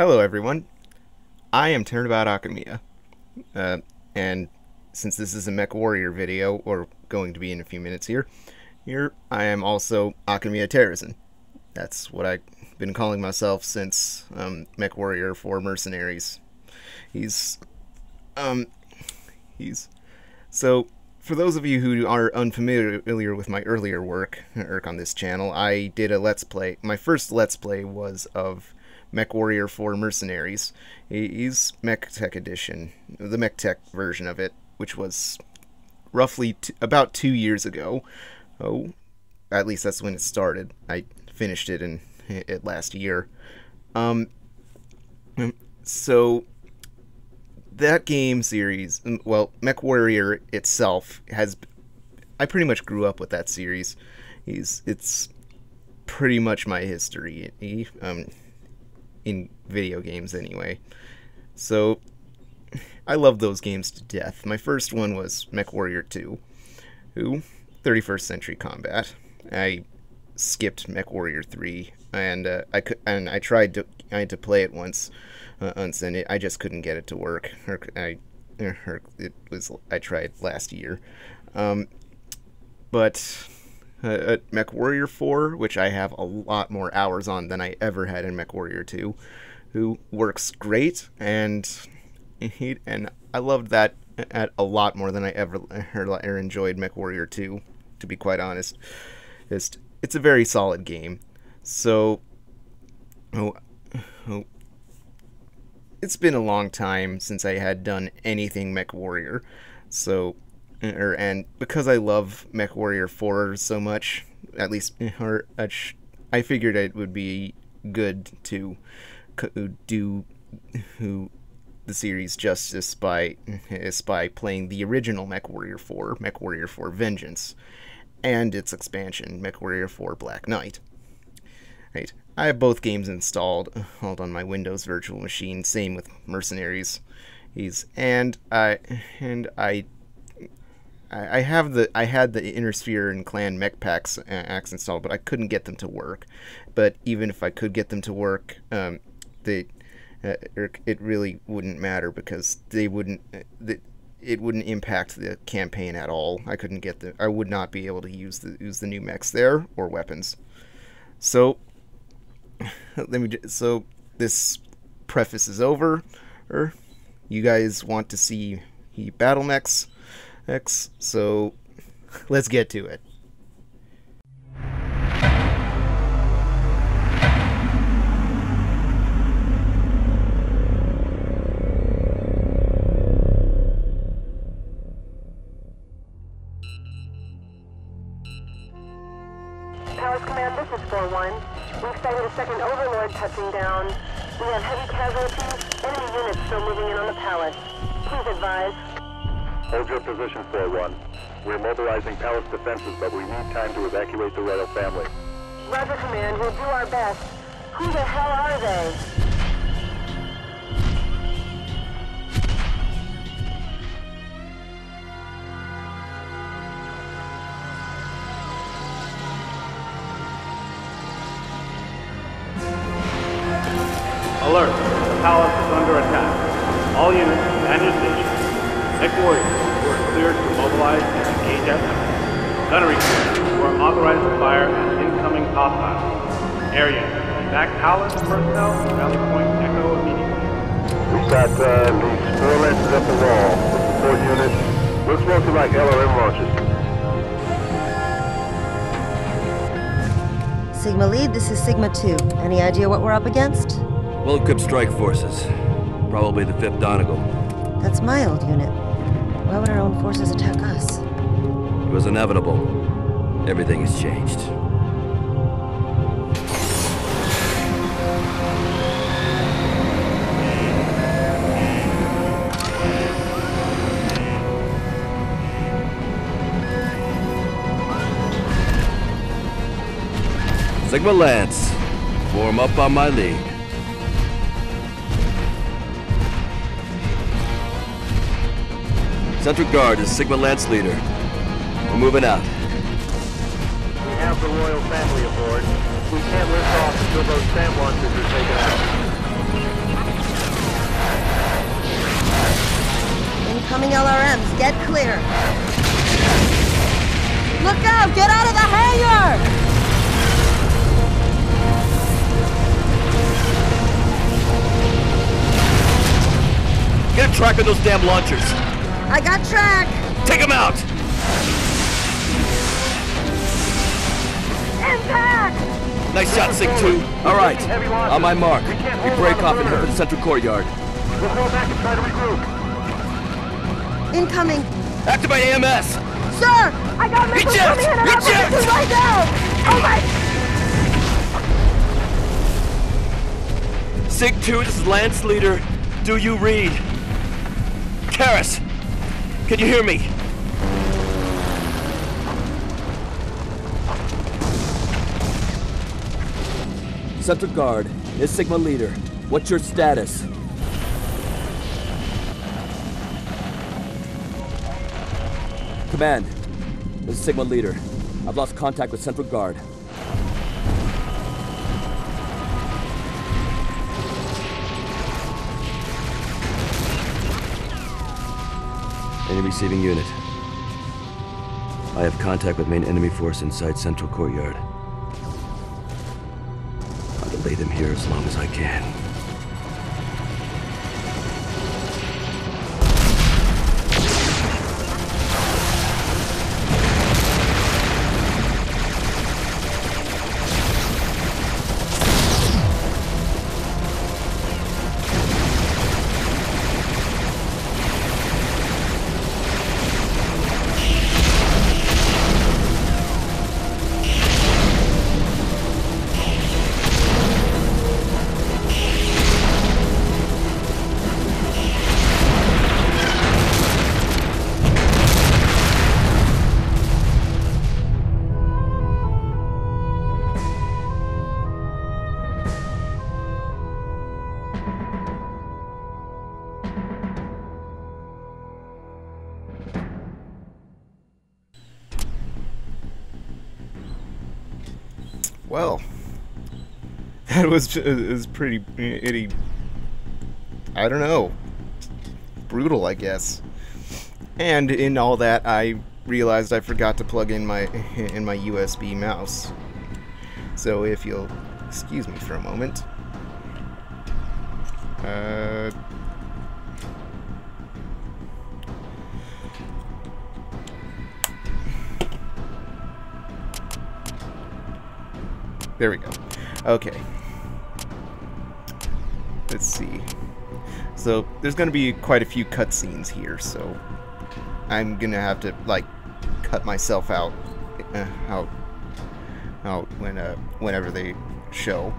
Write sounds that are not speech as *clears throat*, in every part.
Hello, everyone. I am Turnabout Akamia. Uh, and since this is a Mech Warrior video, or going to be in a few minutes here, here I am also Akamia Terrazin. That's what I've been calling myself since um, Mech Warrior for Mercenaries. He's, um, he's, so for those of you who are unfamiliar with my earlier work, work on this channel, I did a Let's Play. My first Let's Play was of Mech Warrior 4 Mercenaries. He's Mech Tech Edition, the Mech Tech version of it, which was roughly about two years ago. Oh, at least that's when it started. I finished it in it last year. Um, so that game series, well, Mech Warrior itself has. I pretty much grew up with that series. He's it's pretty much my history. Um, in video games anyway. So I love those games to death. My first one was Mech Warrior 2, who 31st Century Combat. I skipped Mech Warrior 3 and uh, I could and I tried to I had to play it once uh, once and it, I just couldn't get it to work. Or I or it was I tried last year. Um, but Uh, uh, at Mech Warrior 4, which I have a lot more hours on than I ever had in Mech Warrior 2, who works great, and he, and I loved that at a lot more than I ever or enjoyed Mech Warrior 2, to be quite honest. It's, it's a very solid game. So, oh, oh, it's been a long time since I had done anything Mech Warrior, so or and because I love Mech Warrior 4 so much, at least or uh, I figured it would be good to do who the series justice by is by playing the original Mech Warrior 4, Mech Warrior 4 Vengeance, and its expansion, Mech Warrior 4 Black Knight. Right. I have both games installed, installed on my Windows virtual machine. Same with Mercenaries. He's and I and I I have the I had the Inner Sphere and Clan mech packs uh, acts installed, but I couldn't get them to work. But even if I could get them to work, um, they uh, er, it really wouldn't matter because they wouldn't uh, the, it wouldn't impact the campaign at all. I couldn't get the I would not be able to use the use the new mechs there or weapons. So *laughs* let me so this preface is over. Or you guys want to see battle mechs? X, so let's get to it. Palace Command, this is 4-1. We've sighted a second Overlord touching down. We have heavy casualties, enemy units still moving in on the palace. Please advise. Hold your position, 4-1. We're mobilizing palace defenses, but we need time to evacuate the royal family. Roger, Command. We'll do our best. Who the hell are they? Sigma Lead, this is Sigma 2. Any idea what we're up against? Well-equipped strike forces. Probably the 5th Donegal. That's my old unit. Why would our own forces attack us? It was inevitable. Everything has changed. Sigma Lance, form up on my lead. Central Guard is Sigma Lance leader. We're moving out. We have the royal family aboard. We can't lift off until those sand launchers are taken out. Incoming LRMs, get clear. Look out! Get out of the hangar! Get a track of those damn launchers. I got track! Take them out! Impact! Nice shot, Sig 2. All right. On my mark. We break off and head for the central courtyard. We'll go back and try to regroup. Incoming! Activate AMS! Sir! I got missiles Reject! coming in in our Reject! position right now! Oh my... Sig 2, this is Lance Leader. Do you read? Karis, can you hear me? Central Guard, is Sigma Leader. What's your status? Command, this is Sigma Leader. I've lost contact with Central Guard. Any receiving unit. I have contact with main enemy force inside Central Courtyard. I'll delay them here as long as I can. That *laughs* was pretty itty. I don't know, brutal, I guess. And in all that, I realized I forgot to plug in my *laughs* in my USB mouse. So if you'll excuse me for a moment. Uh, There we go. Okay. Let's see. So there's going to be quite a few cutscenes here, so I'm going to have to like cut myself out uh, out out when uh, whenever they show.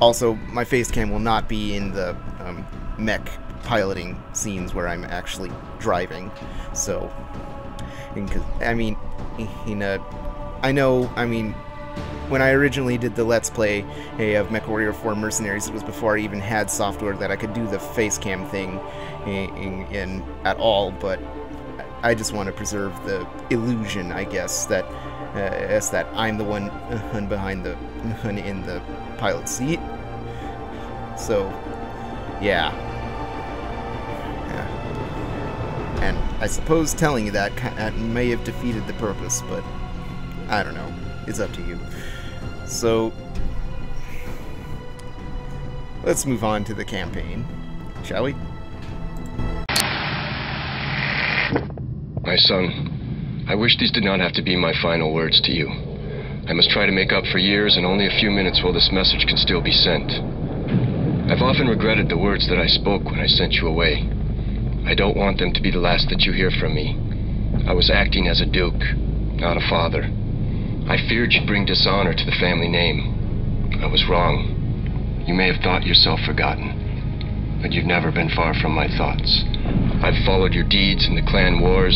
Also, my face cam will not be in the um, mech piloting scenes where I'm actually driving. So, 'cause- I mean, in a, I know, I mean, when I originally did the Let's Play hey, of MechWarrior 4 Mercenaries, it was before I even had software that I could do the face cam thing in, in, in at all, but I just want to preserve the illusion, I guess, that uh, as that I'm the one uh, behind the in the pilot seat. So, yeah. Yeah. And I suppose telling you that may have defeated the purpose, but I don't know. It's up to you. So, let's move on to the campaign, shall we? My son, I wish these did not have to be my final words to you. I must try to make up for years and only a few minutes while this message can still be sent. I've often regretted the words that I spoke when I sent you away. I don't want them to be the last that you hear from me. I was acting as a duke, not a father. I feared you'd bring dishonor to the family name. I was wrong. You may have thought yourself forgotten, but you've never been far from my thoughts. I've followed your deeds in the clan wars.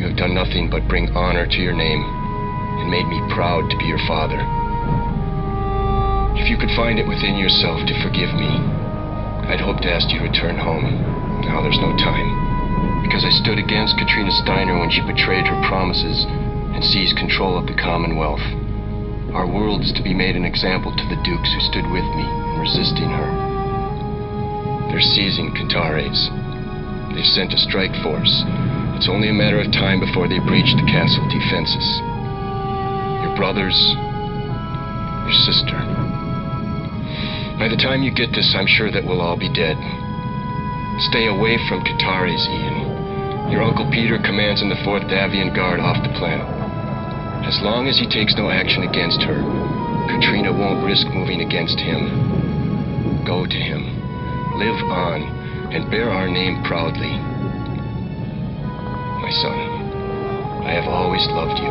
You have done nothing but bring honor to your name and made me proud to be your father. If you could find it within yourself to forgive me, I'd hope to ask you to return home. Now there's no time. Because I stood against Katrina Steiner when she betrayed her promises and seize control of the Commonwealth. Our world is to be made an example to the dukes who stood with me in resisting her. They're seizing Kentares. They've sent a strike force, It's only a matter of time before they breach the castle defenses. Your brothers, your sister. By the time you get this, I'm sure that we'll all be dead. Stay away from Kentares, Ian. Your Uncle Peter commands in the 4th Davion Guard off the planet. As long as he takes no action against her, Katrina won't risk moving against him. Go to him. Live on, and bear our name proudly. My son, I have always loved you,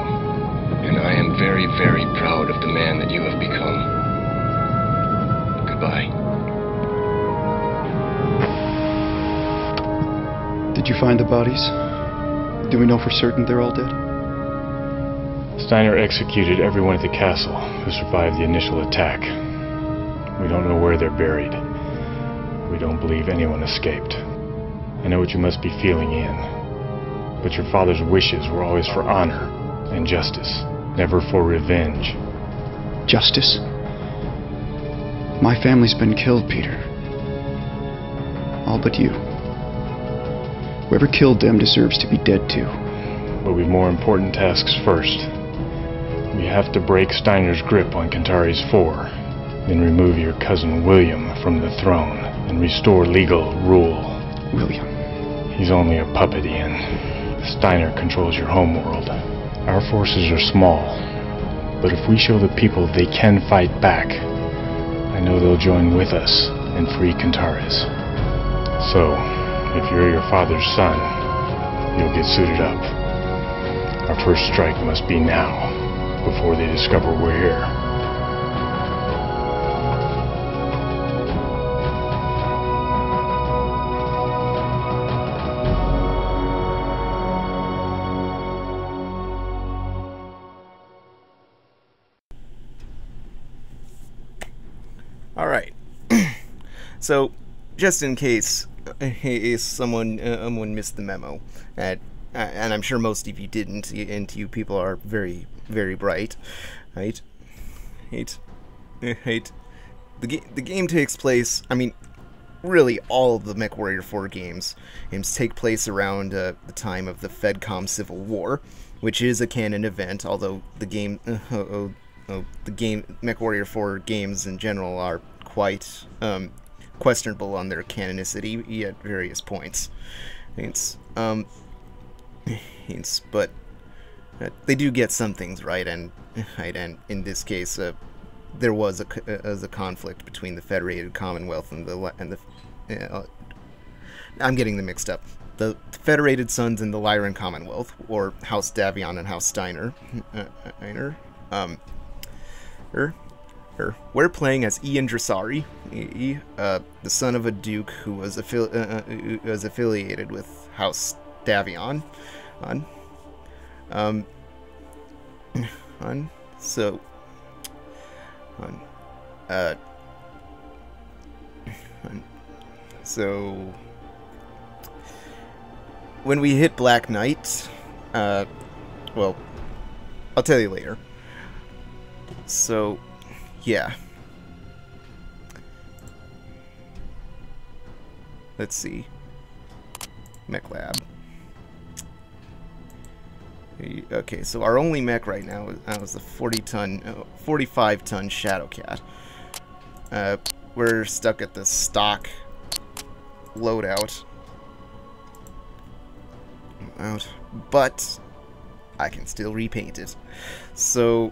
and I am very, very proud of the man that you have become. Goodbye. Did you find the bodies? Do we know for certain they're all dead? Steiner executed everyone at the castle who survived the initial attack. We don't know where they're buried. We don't believe anyone escaped. I know what you must be feeling, Ian. But your father's wishes were always for honor and justice, never for revenge. Justice? My family's been killed, Peter. All but you. Whoever killed them deserves to be dead too. But we've more important tasks first. We have to break Steiner's grip on Kentares 4, then remove your cousin William from the throne and restore legal rule. William. He's only a puppet, Ian. Steiner controls your homeworld. Our forces are small, but if we show the people they can fight back, I know they'll join with us and free Kentares. So, if you're your father's son, you'll get suited up. Our first strike must be now, before they discover we're here. All right. *clears throat* so, just in case, *laughs* in case someone uh, someone missed the memo, at, and I'm sure most of you didn't, and you people are very very bright, right? Right. Right. The game the game takes place. I mean, really, all of the MechWarrior 4 games games take place around uh, the time of the FedCom Civil War, which is a canon event. Although the game, uh, oh, oh, the game MechWarrior 4 games in general are quite um, questionable on their canonicity at various points. It's um, but uh, they do get some things right, and right, and in this case, uh, there was a uh, a conflict between the Federated Commonwealth and the and the. Uh, I'm getting them mixed up. The Federated Sons and the Lyran Commonwealth, or House Davion and House Steiner, Steiner, um, er, er, we're playing as Ian Dresari, E- uh, the son of a duke who was uh, uh, who was affiliated with House Davion, on, um, on, so, on, uh, on, so, when we hit Black Knight, uh, well, I'll tell you later. So, yeah. Let's see. Mech Lab. Okay, so our only mech right now is, the 40 ton, uh, 45 ton Shadowcat. Uh, we're stuck at the stock loadout. Out, but I can still repaint it. So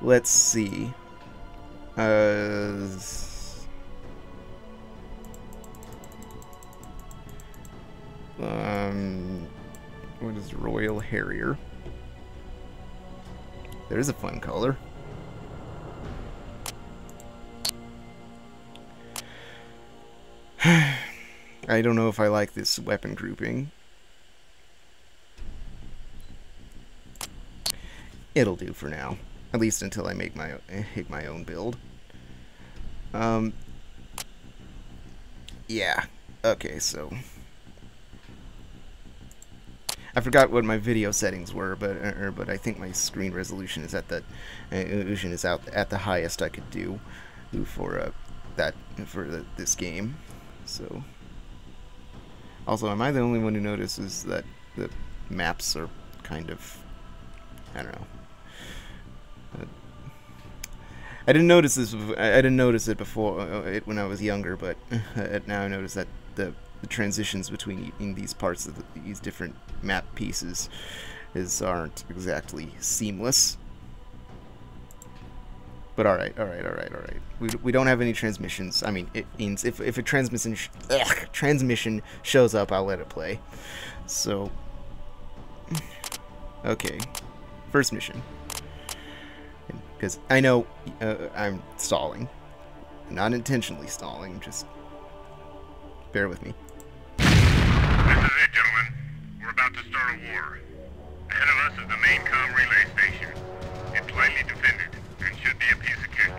let's see. Uh, um, what is Royal Harrier? There's a fun color. *sighs* I don't know if I like this weapon grouping. It'll do for now, at least until I make my make my own build. Um. Yeah. Okay, so I forgot what my video settings were, but er, but I think my screen resolution is at the uh, resolution is out at the highest I could do for uh, that for the, this game. So Also, am I the only one who notices that the maps are kind of, I don't know. Uh, I didn't notice this. I didn't notice it before uh, it when I was younger, but uh, *laughs* now I notice that the, the transitions between in these parts of the, these different map pieces is aren't exactly seamless. But all right, all right, all right, all right. We, we don't have any transmissions. I mean, it means if if a transmission sh- ugh, transmission shows up, I'll let it play. So, *laughs* okay, first mission. Because I know uh, I'm stalling, not intentionally stalling. Just bear with me. This is it, gentlemen. We're about to start a war. Ahead of us is the main comm relay station. It's lightly defended and should be a piece of cake.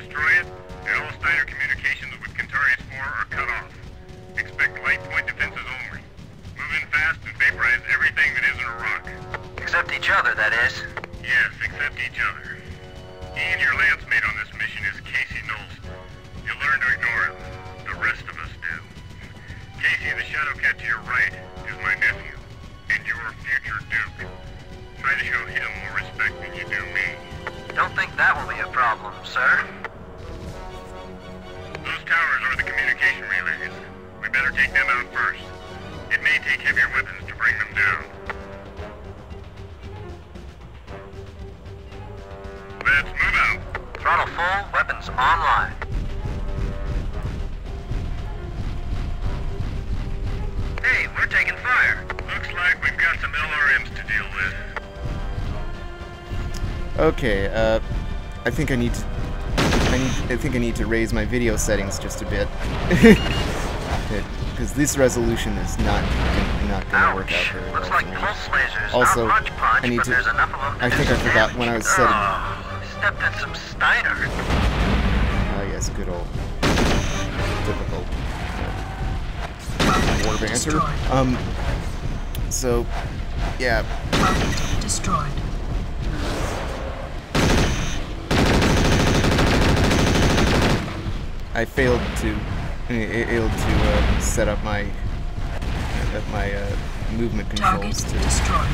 Destroy it, and all Steiner communications with Kentares 4 are cut off. Expect light point defenses only. Move in fast and vaporize everything that isn't a rock. Except each other, that is. Yes, except each other. Ian, your lance take them out first. It may take heavier weapons to bring them down. Let's move out. Throttle full, weapons online. Hey, we're taking fire. Looks like we've got some LRMs to deal with. Okay, uh, I think I need to. I need. I think I need to raise my video settings just a bit, because *laughs* this resolution is not gonna- not gonna work out very well Looks like lasers. Also, punch, I need to- there's enough of them to I think I forgot damage. when I was setting- Oh, stepped in some Steiner. Oh yes, good old typical uh, war banter. Um, so yeah, Destroyed. I failed to I failed to uh, set up my uh, my uh, movement controls to destroyed.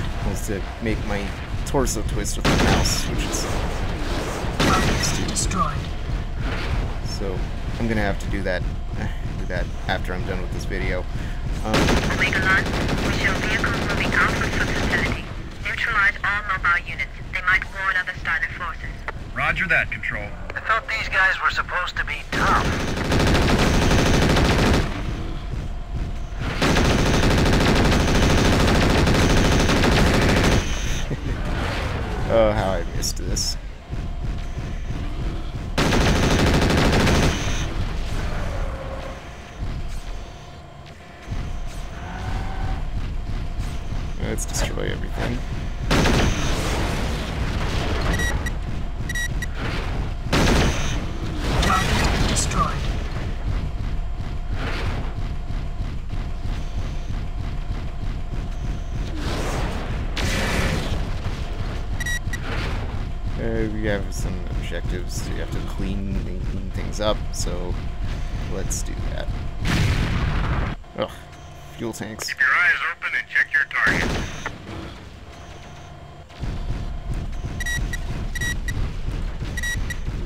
to make my torso twist with the mouse, which is Target destroyed. so I'm gonna have to do that do that after I'm done with this video. Um, Omega we vehicles moving outward from facility. Neutralize all mobile units. They might warn other Steiner forces. Roger that, Control. I thought these guys were supposed to be tough. Oh, how I missed this. Objectives. We have to clean, clean things up, so let's do that. Ugh, fuel tanks. Keep your eyes open and check your target.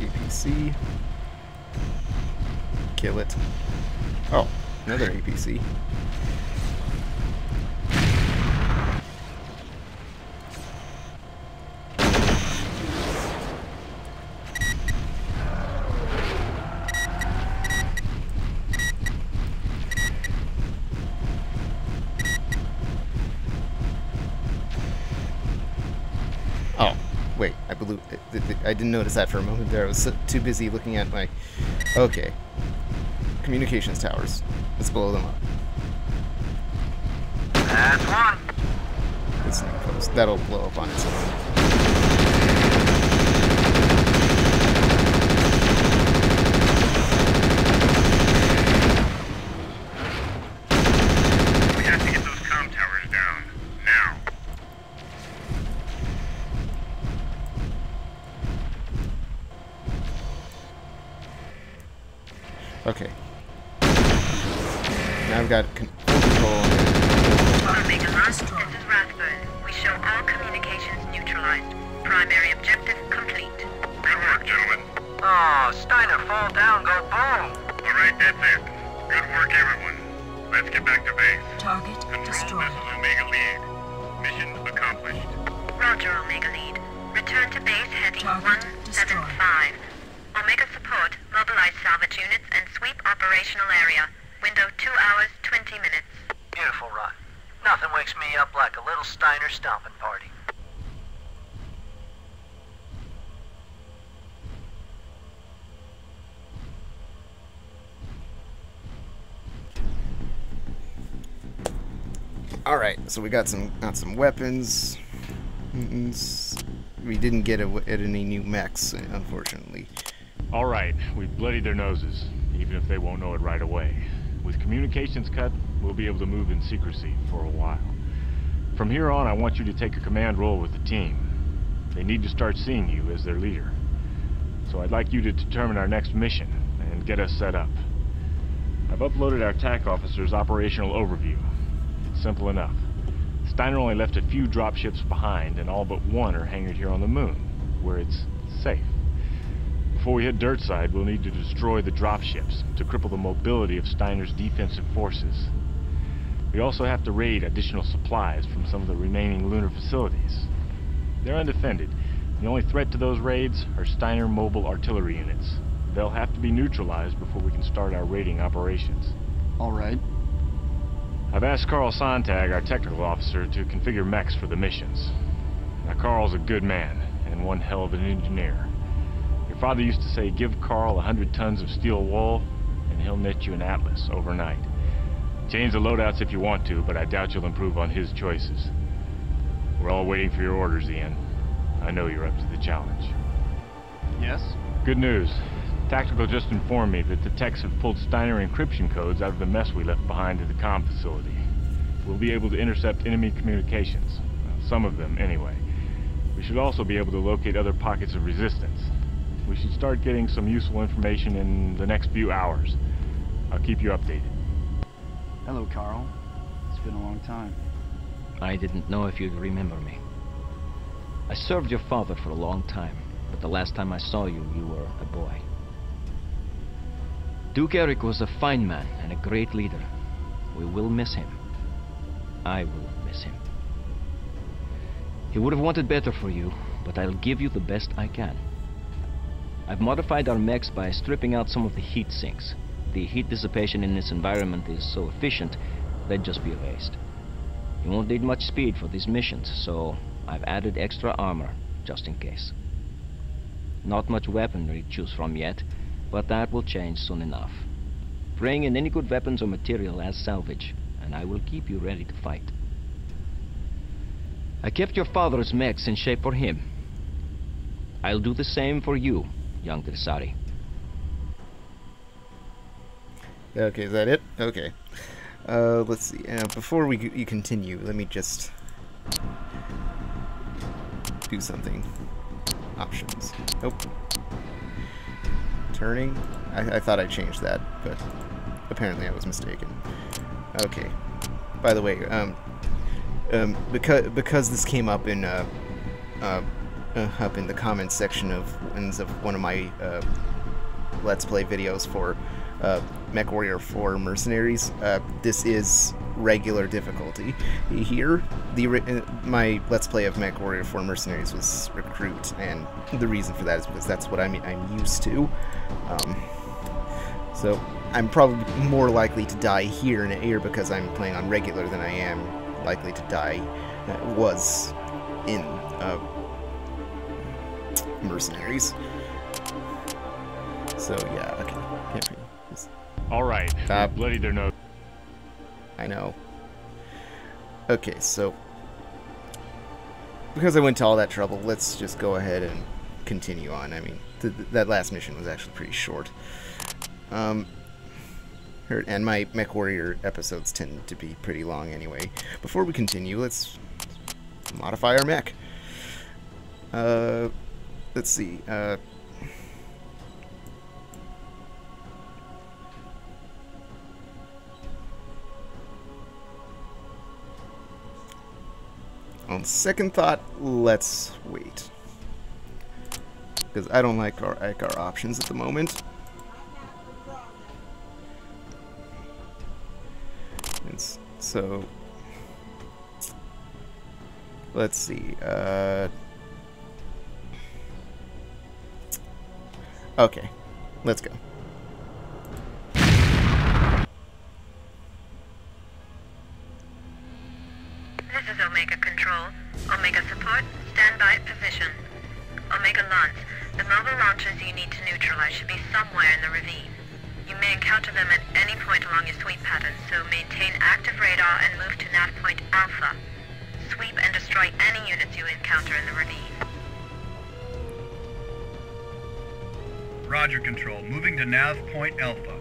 APC. Kill it. Oh, another APC. Oh, wait, I blew. I- eh, I didn't notice that for a moment there. I was so- too busy looking at my. Okay. Communications towers. Let's blow them up. That's one. Listening post. That'll blow up on its own. Target Control, destroyed. this is Omega Lead. Mission accomplished. Roger, Omega Lead. Return to base heading Target 175. Omega support, mobilize salvage units and sweep operational area. Window 2 hours, 20 minutes. Beautiful run. Nothing wakes me up like a little Steiner stomping party. All right, so we got some got some weapons. We didn't get at any new mechs, unfortunately. All right, we've bloodied their noses, even if they won't know it right away. With communications cut, we'll be able to move in secrecy for a while. From here on, I want you to take a command role with the team. They need to start seeing you as their leader. So I'd like you to determine our next mission and get us set up. I've uploaded our TAC officer's operational overview. Simple enough. Steiner only left a few dropships behind, and all but one are hangared here on the moon, where it's safe. Before we hit Dirtside, we'll need to destroy the dropships to cripple the mobility of Steiner's defensive forces. We also have to raid additional supplies from some of the remaining lunar facilities. They're undefended. The only threat to those raids are Steiner mobile artillery units. They'll have to be neutralized before we can start our raiding operations. All right. I've asked Carl Sontag, our technical officer, to configure mechs for the missions. Now, Carl's a good man, and one hell of an engineer. Your father used to say, give Carl a hundred tons of steel wool, and he'll knit you an atlas overnight. Change the loadouts if you want to, but I doubt you'll improve on his choices. We're all waiting for your orders, Ian. I know you're up to the challenge. Yes? Good news. Tactical just informed me that the techs have pulled Steiner encryption codes out of the mess we left behind at the comm facility. We'll be able to intercept enemy communications. Well, some of them, anyway. We should also be able to locate other pockets of resistance. We should start getting some useful information in the next few hours. I'll keep you updated. Hello, Carl. It's been a long time. I didn't know if you'd remember me. I served your father for a long time, but the last time I saw you, you were a boy. Duke Eric was a fine man and a great leader. We will miss him. I will miss him. He would have wanted better for you, but I'll give you the best I can. I've modified our mechs by stripping out some of the heat sinks. The heat dissipation in this environment is so efficient, they'd just be a waste. You won't need much speed for these missions, so I've added extra armor, just in case. Not much weaponry to choose from yet, but that will change soon enough. Bring in any good weapons or material as salvage, and I will keep you ready to fight. I kept your father's mechs in shape for him. I'll do the same for you, young Dresari. Okay, is that it? Okay. Uh, let's see. Uh, before we you continue, let me just do something. Options. Nope. Turning. I, I thought I changed that, but apparently I was mistaken. Okay. By the way, um, um, because because this came up in uh, uh, uh, up in the comments section of of one of my uh, Let's Play videos for uh, MechWarrior 4 Mercenaries. This is regular difficulty. Here, the uh, my Let's Play of MechWarrior 4 Mercenaries was Recruit, and the reason for that is because that's what I'm, I'm used to. Um, so I'm probably more likely to die here in air because I'm playing on regular than I am likely to die uh, was in uh, Mercenaries. So yeah, okay. All right. Stop. We've their nose. I know. Okay, so because I went to all that trouble, let's just go ahead and continue on. I mean, th- th- that last mission was actually pretty short. Um, and my Mech Warrior episodes tend to be pretty long anyway. Before we continue, let's modify our mech. Uh, let's see. Uh, on second thought, let's wait. Because I don't like our, like our options at the moment. It's, so, let's see. Uh, okay, let's go. This is Omega Control. Omega Support, standby at position. Omega Launch, the mobile launchers you need to neutralize should be somewhere in the ravine. You may encounter them at any point along your sweep pattern, so maintain active radar and move to nav point Alpha. Sweep and destroy any units you encounter in the ravine. Roger, Control. Moving to nav point Alpha.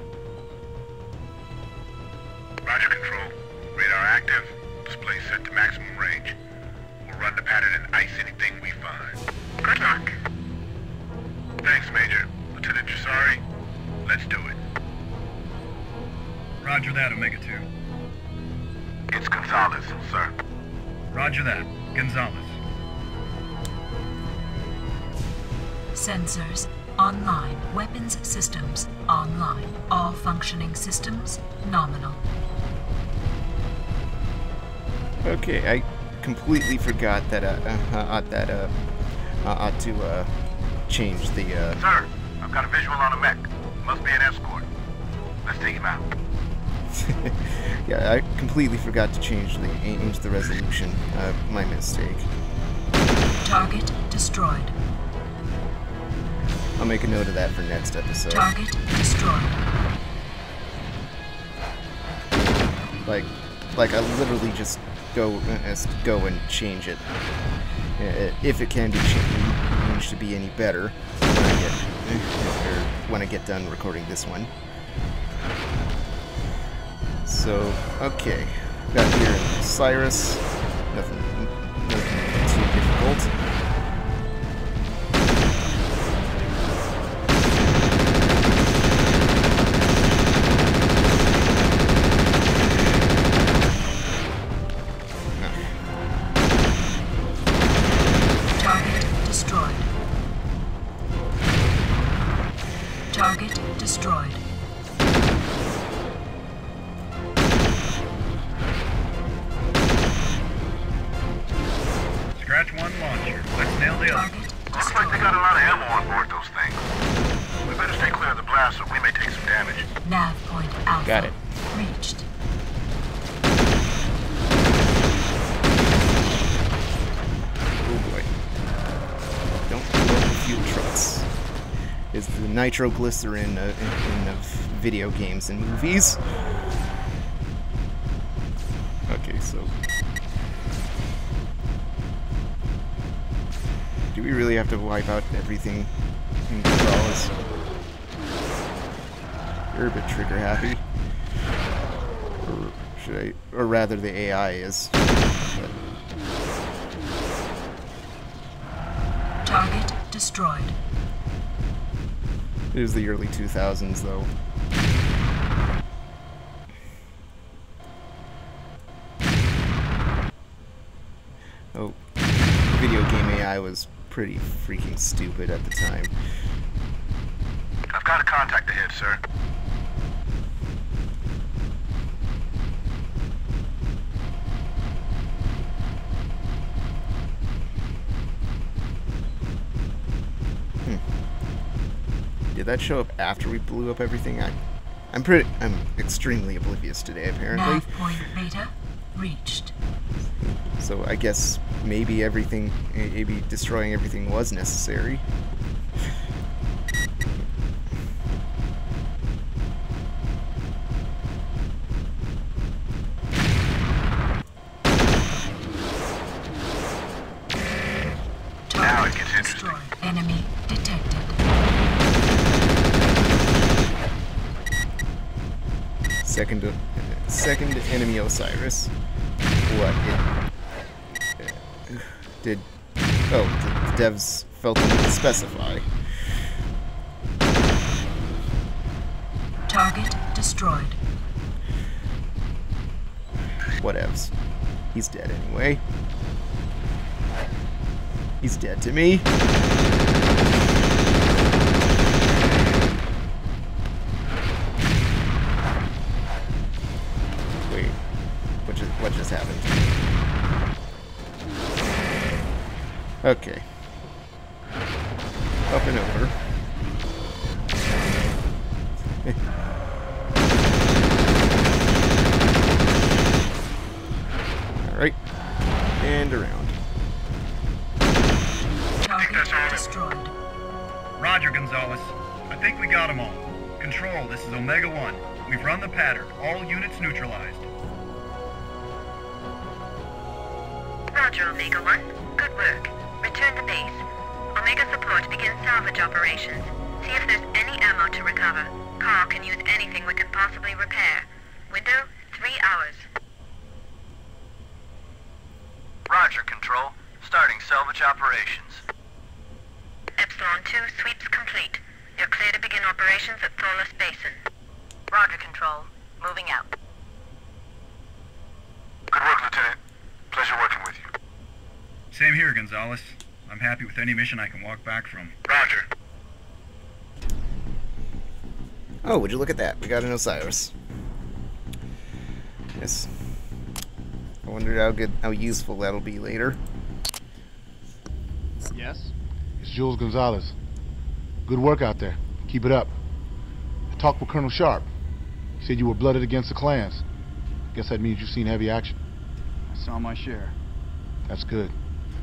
Roger, Control. Radar active. Display set to maximum that, Omega 2. It's Gonzalez, sir. Roger that. Gonzalez. Sensors online. Weapons systems online. All functioning systems nominal. Okay, I completely forgot that uh, uh, uh that uh, uh ought to uh change the uh. Sir, I've got a visual on a mech. Must be an escort. Let's take him out. *laughs* yeah, I completely forgot to change the change the resolution. Uh, my mistake. Target destroyed. I'll make a note of that for next episode. Target destroyed. Like, like I literally just go uh, go and change it uh, if it can be changed to be any better when I get when I get done recording this one. So, okay, got here Cyrus. Nothing, nothing too difficult. Got it. Reached. Oh boy. Don't blow up the fuel trucks. Is the nitroglycerin uh, in, in of video games and movies. Okay, so. Do we really have to wipe out everything in Gonzalez? You're a bit trigger happy. Or. Or rather, the AI is. But Target destroyed. It was the early 2000s, though. Oh, video game AI was pretty freaking stupid at the time. I've got a contact ahead, sir. Did that show up after we blew up everything? I, I'm pretty, I'm extremely oblivious today, apparently. Nav point Beta reached. So I guess maybe everything, maybe destroying everything was necessary. Now it gets interesting. Enemy detected. Second, uh, second enemy Osiris. What? It, uh, did oh the, the devs felt the need to specify. Target destroyed. Whatevs. He's dead anyway. He's dead to me. Okay. Starting salvage operations. Epsilon 2 sweeps complete. You're clear to begin operations at Thorless Basin. Roger, Control. Moving out. Good work, Lieutenant. Pleasure working with you. Same here, Gonzalez. I'm happy with any mission I can walk back from. Roger. Oh, would you look at that? We got an Osiris. Yes. I wonder how good, how useful that'll be later. Yes? It's Jules Gonzalez. Good work out there. Keep it up. I talked with Colonel Sharp. He said you were blooded against the clans. Guess that means you've seen heavy action. I saw my share. That's good.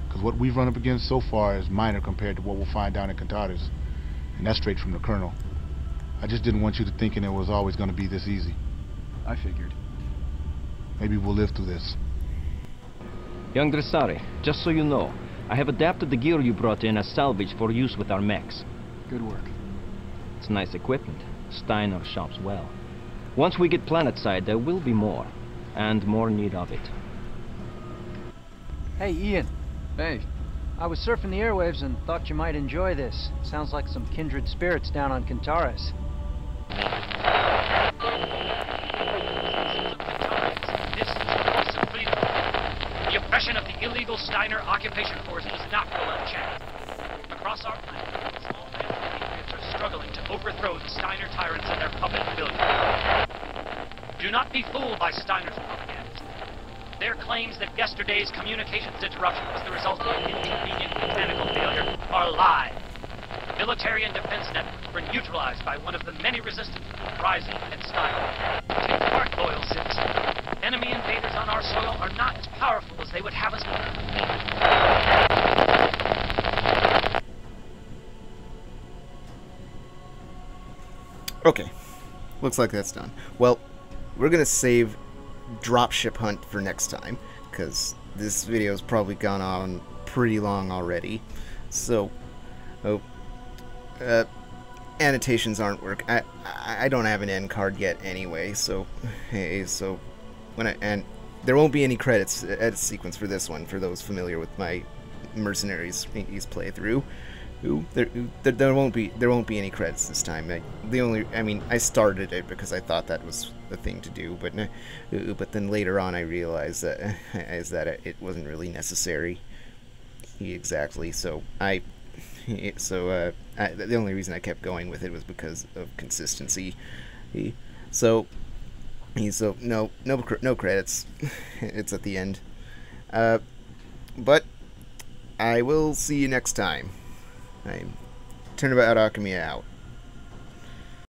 Because what we've run up against so far is minor compared to what we'll find down in Kentares. And that's straight from the Colonel. I just didn't want you to thinking it was always going to be this easy. I figured. Maybe we'll live through this. Young Dresari, just so you know, I have adapted the gear you brought in as salvage for use with our mechs. Good work. It's nice equipment. Steiner shops well. Once we get planetside, there will be more. And more need of it. Hey, Ian. Hey. I was surfing the airwaves and thought you might enjoy this. Sounds like some kindred spirits down on Kentares. This is the voice of freedom. The oppression of the illegal Steiner occupation force does not go unchecked. Across our planet, small patriots are struggling to overthrow the Steiner tyrants and their puppet billion. Do not be fooled by Steiner's propaganda. Their claims yesterday's communications interruption was the result of an inconvenient mechanical failure are lies. The military and defense networks were neutralized by one of the many resistance rising and Steiner. Take heart, loyal citizens. Enemy invaders on our soil are not as powerful as they would have us believe. Okay. Looks like that's done. Well, we're gonna save dropship hunt for next time, because this video's probably gone on pretty long already. So, oh, uh, annotations aren't work. I, I I don't have an end card yet anyway. So, hey, so when I and there won't be any credits edit sequence for this one for those familiar with my mercenaries playthrough. There, there won't be there won't be any credits this time. I, the only I mean I started it because I thought that was the thing to do, but uh, but then later on I realized that *laughs* is that it wasn't really necessary. Exactly. So I *laughs* so uh, I, the only reason I kept going with it was because of consistency. So so no no no credits. *laughs* it's at the end. Uh, but I will see you next time. I'm Turnabout Akamia out.